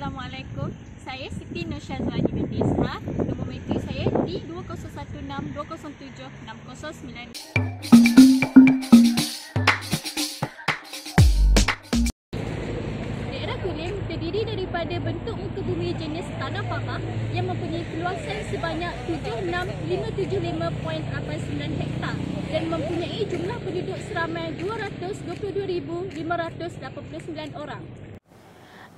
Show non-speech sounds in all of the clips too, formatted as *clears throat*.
Assalamualaikum. Saya Siti Nur Syazwani binti Isra. Nombor meter saya di 2016 207 609. Daerah Kulim terdiri daripada bentuk muka bumi jenis tanah pamak yang mempunyai keluasan sebanyak 76575.89 hektar dan mempunyai jumlah penduduk seramai 222,589 orang.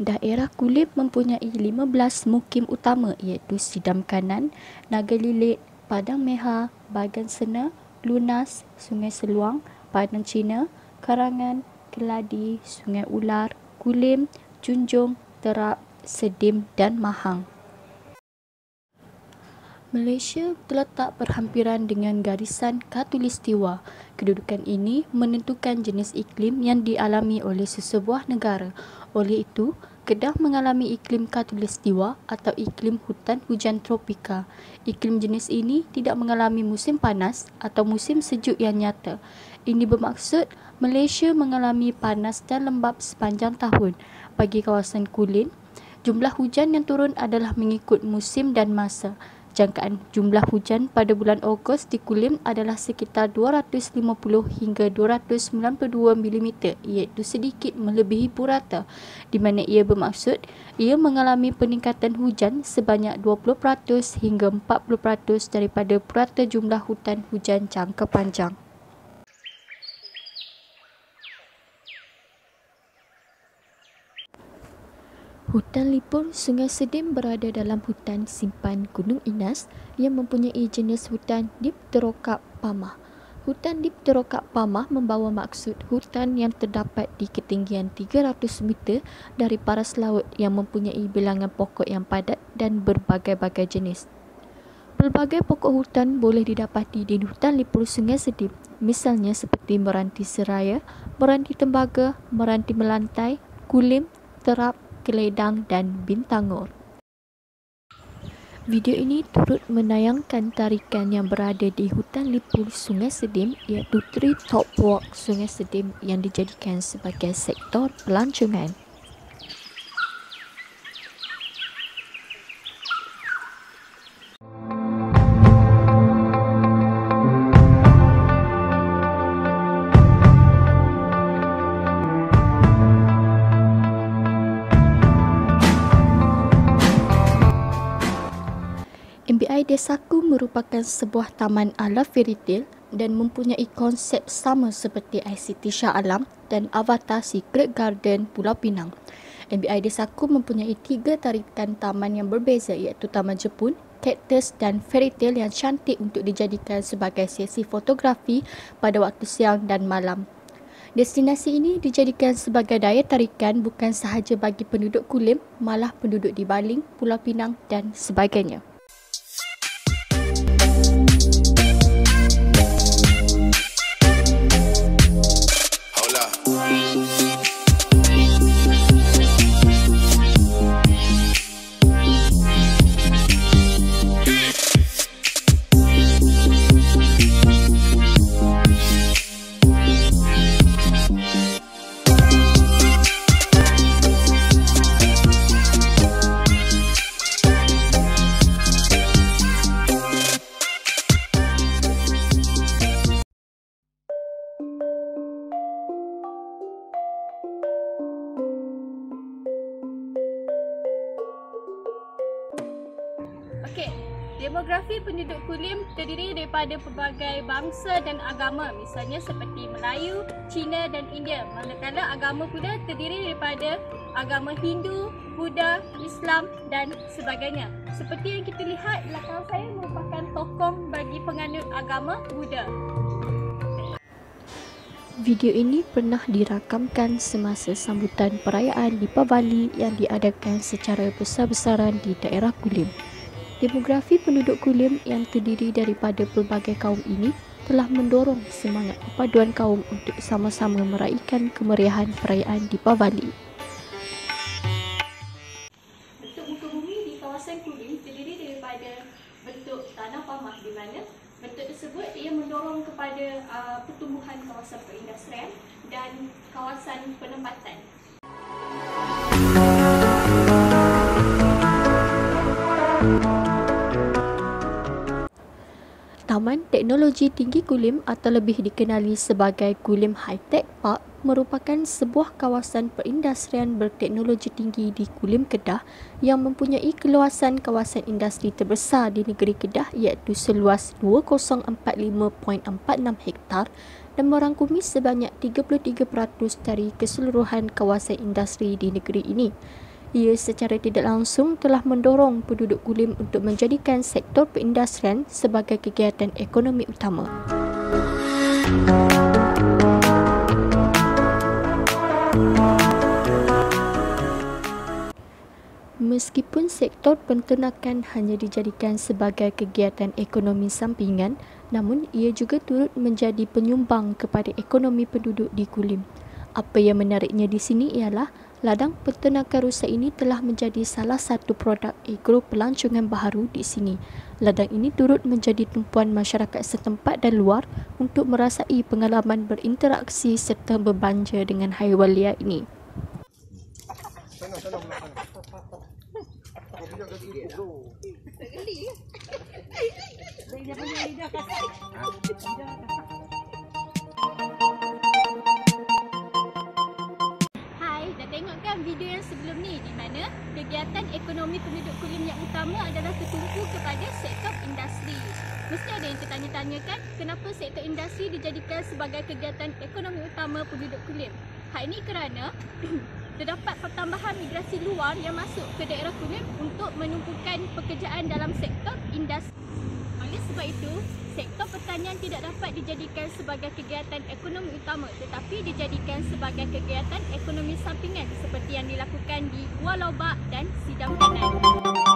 Daerah Kulim mempunyai 15 mukim utama iaitu Sidam Kanan, Naga Lilit, Padang Meha, Bagan Sena, Lunas, Sungai Seluang, Padang Cina, Karangan, Keladi, Sungai Ular, Kulim, Junjung, Terap, Sedim dan Mahang. Malaysia terletak berhampiran dengan garisan Khatulistiwa. Kedudukan ini menentukan jenis iklim yang dialami oleh sesebuah negara. Oleh itu, Kedah mengalami iklim Khatulistiwa atau iklim hutan hujan tropika. Iklim jenis ini tidak mengalami musim panas atau musim sejuk yang nyata. Ini bermaksud Malaysia mengalami panas dan lembap sepanjang tahun. Bagi kawasan Kulin, jumlah hujan yang turun adalah mengikut musim dan masa. Jangkaan jumlah hujan pada bulan Ogos di Kulim adalah sekitar 250 hingga 292 mm iaitu sedikit melebihi purata di mana ia bermaksud ia mengalami peningkatan hujan sebanyak 20% hingga 40% daripada purata jumlah hutan hujan jangka panjang. Hutan Lipur Sungai Sedim berada dalam hutan simpan Gunung Inas yang mempunyai jenis hutan Dipterocarp pamah. Hutan Dipterocarp pamah membawa maksud hutan yang terdapat di ketinggian 300 meter dari paras laut yang mempunyai bilangan pokok yang padat dan berbagai-bagai jenis. Pelbagai pokok hutan boleh didapati di hutan Lipur Sungai Sedim, misalnya seperti meranti seraya, meranti tembaga, meranti melantai, kulim, terap, Keledang dan Bintangor. Video ini turut menayangkan tarikan yang berada di hutan lipur Sungai Sedim iaitu Tree Top Walk Sungai Sedim yang dijadikan sebagai sektor pelancongan. MBI Desaku merupakan sebuah taman ala fairytale dan mempunyai konsep sama seperti ICT Shah Alam dan Avatar Secret Garden Pulau Pinang. MBI Desaku mempunyai tiga tarikan taman yang berbeza iaitu Taman Jepun, kaktus dan fairytale yang cantik untuk dijadikan sebagai sesi fotografi pada waktu siang dan malam. Destinasi ini dijadikan sebagai daya tarikan bukan sahaja bagi penduduk Kulim, malah penduduk di Baling, Pulau Pinang dan sebagainya. Okey, demografi penduduk Kulim terdiri daripada pelbagai bangsa dan agama, misalnya seperti Melayu, Cina dan India. Manakala agama pula terdiri daripada agama Hindu, Buddha, Islam dan sebagainya. Seperti yang kita lihat, belakang saya merupakan tokong bagi penganut agama Buddha. Video ini pernah dirakamkan semasa sambutan perayaan Deepavali yang diadakan secara besar-besaran di daerah Kulim. Demografi penduduk Kulim yang terdiri daripada pelbagai kaum ini telah mendorong semangat perpaduan kaum untuk sama-sama meraihkan kemeriahan perayaan Deepavali. Bentuk muka bumi di kawasan Kulim terdiri daripada bentuk tanah pamah di mana bentuk tersebut ia mendorong kepada uh, pertumbuhan kawasan perindustrian dan kawasan penempatan. Teknologi Tinggi Kulim atau lebih dikenali sebagai Kulim High Tech Park merupakan sebuah kawasan perindustrian berteknologi tinggi di Kulim Kedah yang mempunyai keluasan kawasan industri terbesar di negeri Kedah iaitu seluas 2045.46 hektar dan merangkumi sebanyak 33% dari keseluruhan kawasan industri di negeri ini ia secara tidak langsung telah mendorong penduduk Kulim untuk menjadikan sektor perindustrian sebagai kegiatan ekonomi utama. Meskipun sektor penternakan hanya dijadikan sebagai kegiatan ekonomi sampingan, namun ia juga turut menjadi penyumbang kepada ekonomi penduduk di Kulim. Apa yang menariknya di sini ialah ladang peternakan rusa ini telah menjadi salah satu produk agro pelancongan baharu di sini. Ladang ini turut menjadi tumpuan masyarakat setempat dan luar untuk merasai pengalaman berinteraksi serta berbanja dengan haiwan liar ini. tengokkan sebelum ni di mana kegiatan ekonomi penduduk Kulim yang utama adalah tertumpu kepada sektor industri. Mesti ada yang tertanya-tanyakan kenapa sektor industri dijadikan sebagai kegiatan ekonomi utama penduduk Kulim. Hal ini kerana *clears throat* terdapat pertambahan migrasi luar yang masuk ke daerah Kulim untuk menumpukan pekerjaan dalam sektor industri. Sebab itu, sektor pertanian tidak dapat dijadikan sebagai kegiatan ekonomi utama tetapi dijadikan sebagai kegiatan ekonomi sampingan seperti yang dilakukan di Gua Lobak dan Sidang Kanan.